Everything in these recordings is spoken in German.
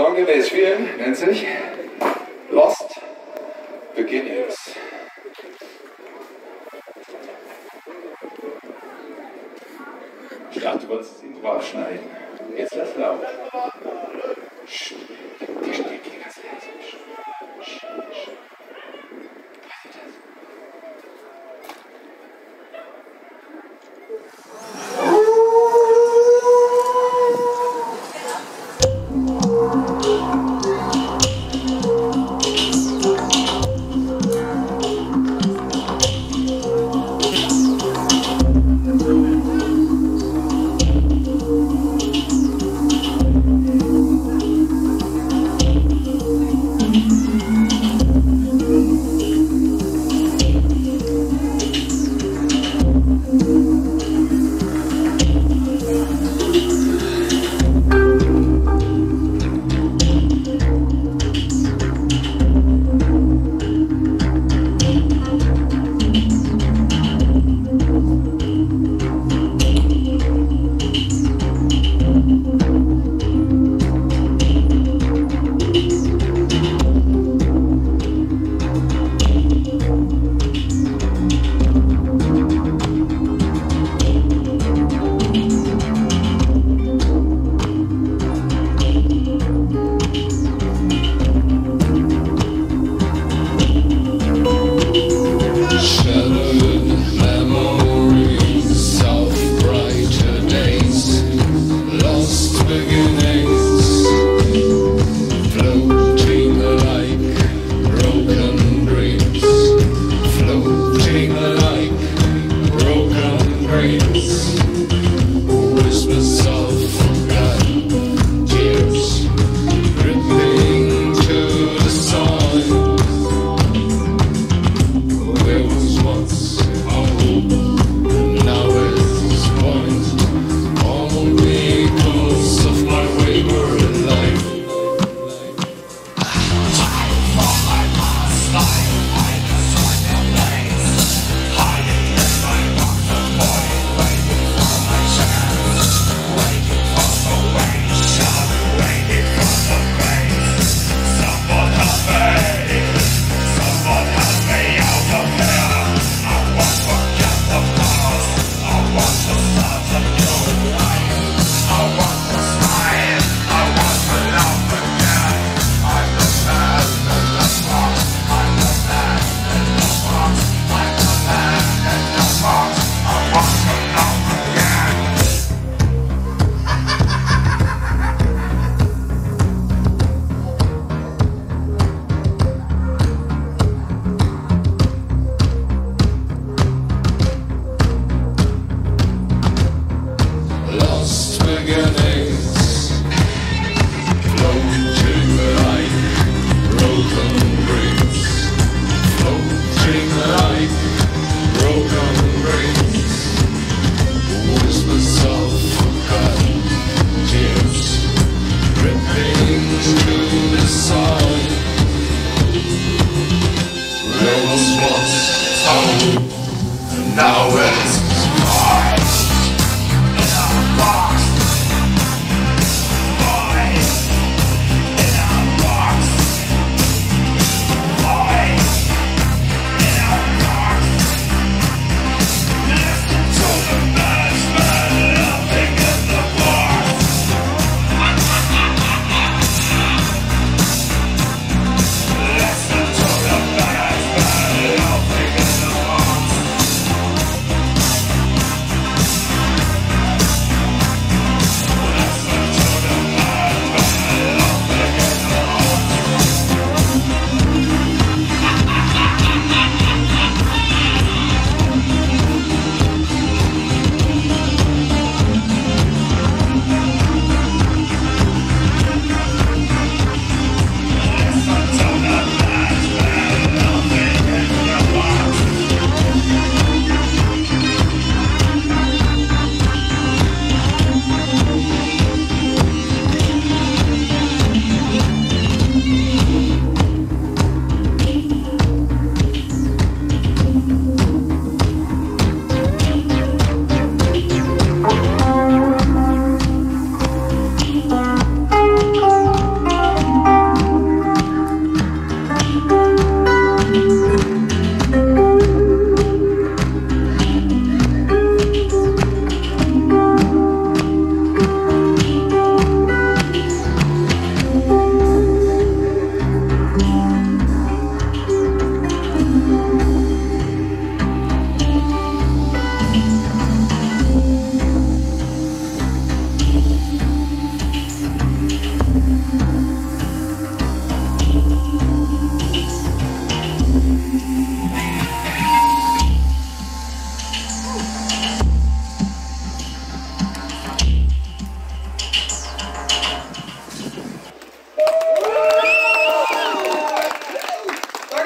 Song, den wir jetzt spielen, nennt sich Lost Beginnings. Ich dachte, du wolltest das Intro abschneiden. Jetzt lass laut. Sch,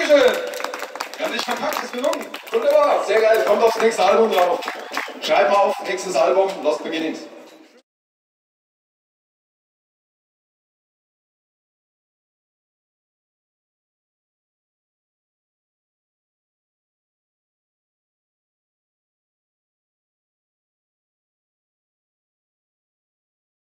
Dankeschön. haben dich verpackt, ist gelungen. Wunderbar, sehr geil. Kommt aufs nächste Album drauf. Schreib mal auf, nächstes Album, Lost Beginnings.